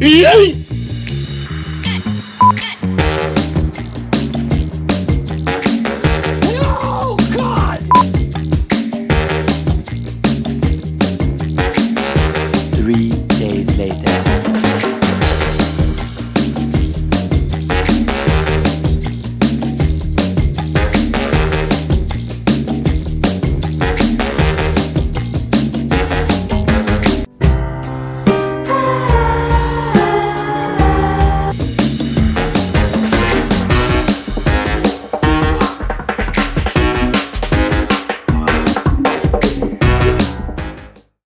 Yay! God! Three days later.